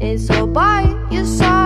is all by your side.